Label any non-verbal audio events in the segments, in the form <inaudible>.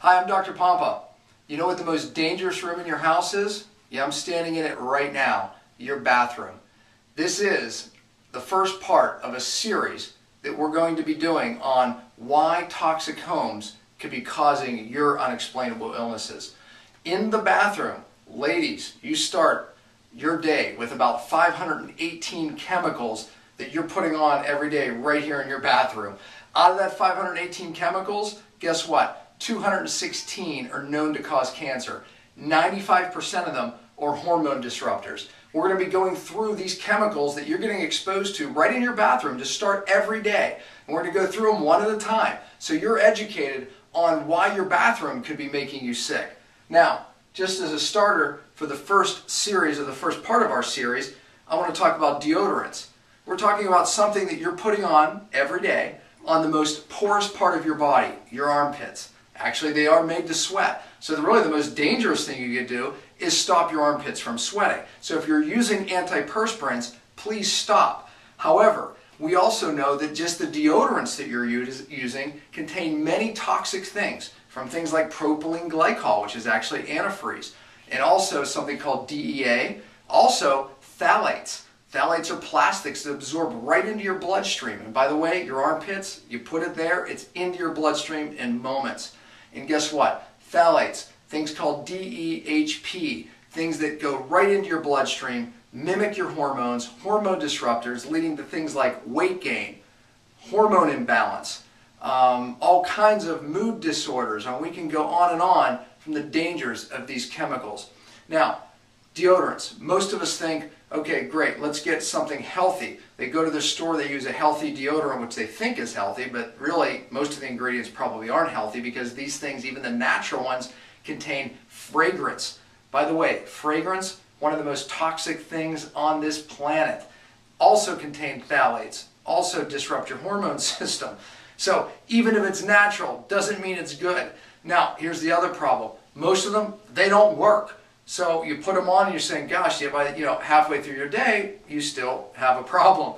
Hi, I'm Dr. Pompa. You know what the most dangerous room in your house is? Yeah, I'm standing in it right now, your bathroom. This is the first part of a series that we're going to be doing on why toxic homes could be causing your unexplainable illnesses. In the bathroom, ladies, you start your day with about 518 chemicals that you're putting on every day right here in your bathroom. Out of that 518 chemicals, guess what? 216 are known to cause cancer. 95% of them are hormone disruptors. We're going to be going through these chemicals that you're getting exposed to right in your bathroom to start every day. And we're going to go through them one at a time so you're educated on why your bathroom could be making you sick. Now, just as a starter for the first series, or the first part of our series, I want to talk about deodorants. We're talking about something that you're putting on every day on the most porous part of your body, your armpits. Actually, they are made to sweat. So the, really the most dangerous thing you could do is stop your armpits from sweating. So if you're using antiperspirants, please stop. However, we also know that just the deodorants that you're using contain many toxic things, from things like propylene glycol, which is actually antifreeze, and also something called DEA, also phthalates. Phthalates are plastics that absorb right into your bloodstream. And by the way, your armpits, you put it there, it's into your bloodstream in moments. And guess what? Phthalates, things called DEHP, things that go right into your bloodstream, mimic your hormones, hormone disruptors, leading to things like weight gain, hormone imbalance, um, all kinds of mood disorders, and we can go on and on from the dangers of these chemicals. Now, deodorants. Most of us think, okay, great, let's get something healthy. They go to the store, they use a healthy deodorant, which they think is healthy, but really most of the ingredients probably aren't healthy because these things, even the natural ones, contain fragrance. By the way, fragrance, one of the most toxic things on this planet, also contain phthalates, also disrupt your hormone <laughs> system. So even if it's natural, doesn't mean it's good. Now, here's the other problem. Most of them, they don't work. So you put them on and you're saying, gosh, yeah, by you know halfway through your day, you still have a problem.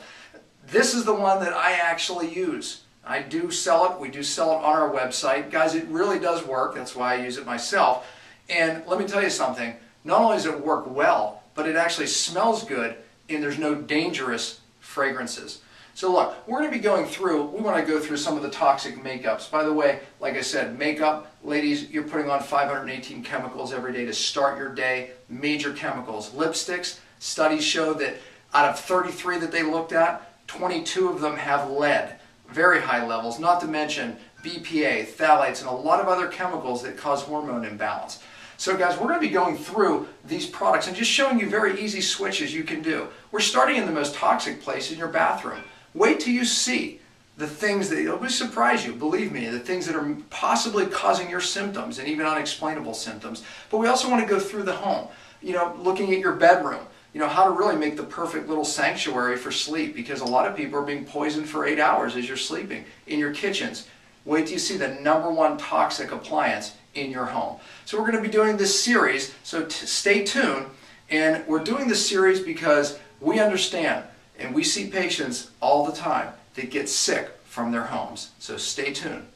This is the one that I actually use. I do sell it. We do sell it on our website. Guys, it really does work. That's why I use it myself. And let me tell you something. Not only does it work well, but it actually smells good and there's no dangerous fragrances. So look, we're going to be going through, we want to go through some of the toxic makeups. By the way, like I said, makeup, ladies, you're putting on 518 chemicals every day to start your day. Major chemicals. Lipsticks, studies show that out of 33 that they looked at, 22 of them have lead. Very high levels, not to mention BPA, phthalates, and a lot of other chemicals that cause hormone imbalance. So guys, we're going to be going through these products and just showing you very easy switches you can do. We're starting in the most toxic place in your bathroom. Wait till you see the things that it'll surprise you, believe me, the things that are possibly causing your symptoms and even unexplainable symptoms. But we also want to go through the home, you know, looking at your bedroom, you know, how to really make the perfect little sanctuary for sleep because a lot of people are being poisoned for eight hours as you're sleeping in your kitchens. Wait till you see the number one toxic appliance in your home. So we're going to be doing this series, so stay tuned. And we're doing this series because we understand and we see patients all the time that get sick from their homes. So stay tuned.